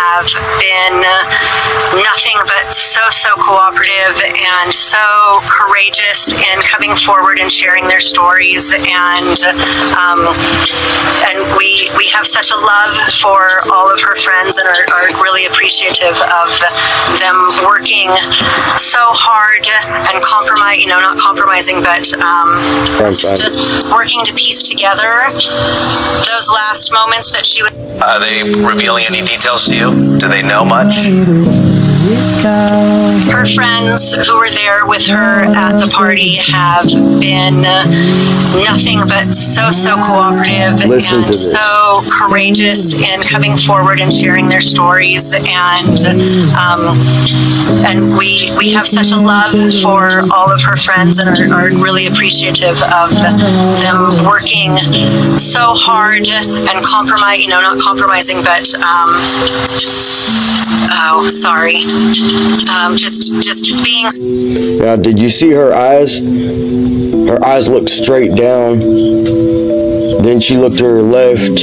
have been nothing but so, so cooperative and so courageous in coming forward and sharing their stories. And um, and we we have such a love for all of her friends and are, are really appreciative of them working so hard and compromise, you know, not compromising, but um, just working to piece together those last moments that she was. Are they revealing any details to you? Do they know much? Her friends who were there with her at the party have been nothing but so, so cooperative Listen and so courageous in coming forward and sharing their stories. And um, and we we have such a love for all of her friends and are, are really appreciative of them working so hard and compromise, you know, not compromising, but um, oh, sorry, um, just just being Now, did you see her eyes? Her eyes looked straight down. Then she looked to her left.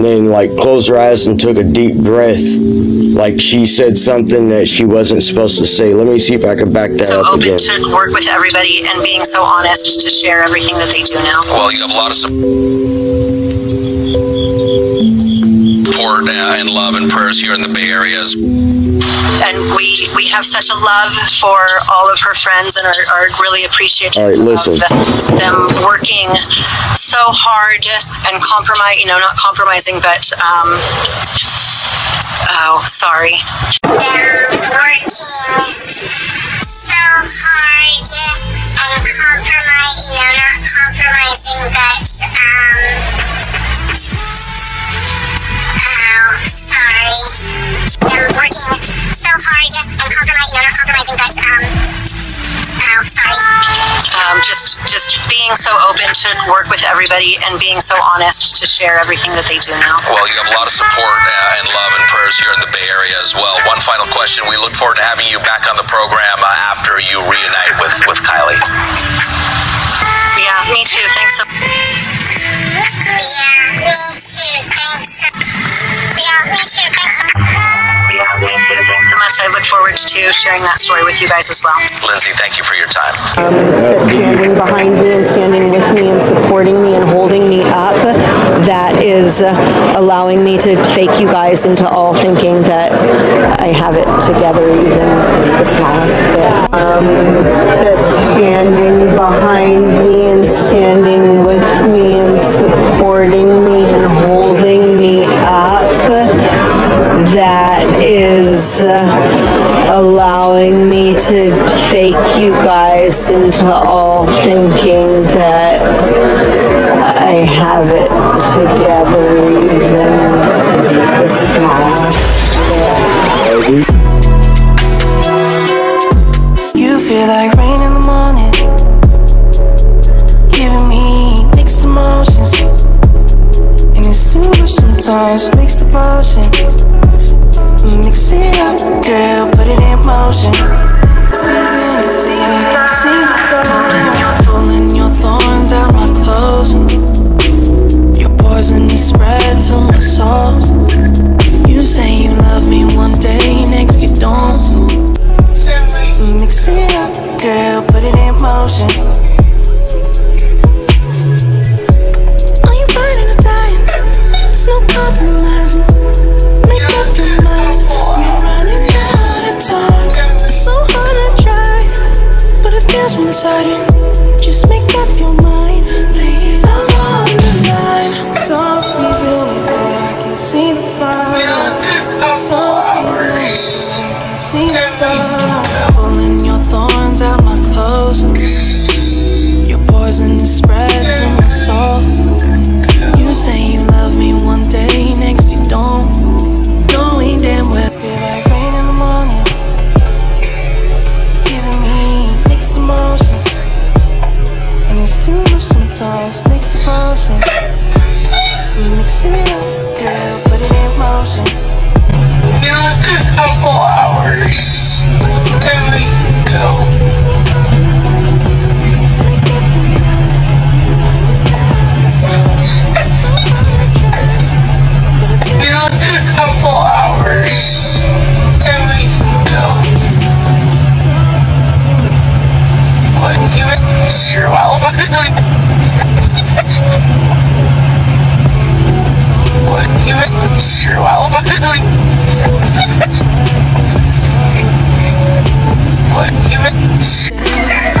Then, like, closed her eyes and took a deep breath. Like she said something that she wasn't supposed to say. Let me see if I can back that so up open to work with everybody and being so honest to share everything that they do now. Well, you have a lot of support uh, and love and prayers here in the Bay Area And we we have such a love for all of her friends and are, are really appreciative All right, listen. of them working so hard and compromise, you know, not compromising, but um, oh, sorry. They're working so hard and compromise, you know, not compromising, but um, sorry. They're working so hard and compromise, you know, not compromising, but um, oh, sorry. Um, just just being so open to work with everybody and being so honest to share everything that they do now. well. You have a lot of support uh, and love and prayers here in the Bay Area as well. One final question: We look forward to having you back on the program uh, after you reunite with with Kiely. Yeah, me too. Thanks so. Yeah, forward to sharing that story with you guys as well. Lindsey, thank you for your time. that's standing behind me and standing with me and supporting me and holding me up that is uh, allowing me to fake you guys into all thinking that I have it together even the smallest bit. Um, that's standing behind me and standing with me and supporting me and holding me up that is uh, allowing me to fake you guys into all thinking that I have it together even the smallest You feel like rain I can see. Pulling your thorns out my clothes. Your poison is spread to my soul. You say you love me one day, next you don't. Knowing damn well, feel like rain in the morning. Giving me mixed emotions. And it's too much sometimes, mix the potion. Mix it up, girl, put it in motion first. There we go. A couple hours. Zero out Wouldn't give it zero out what?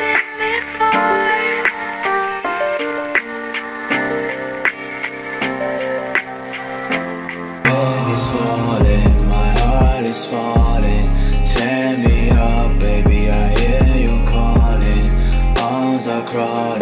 crawling.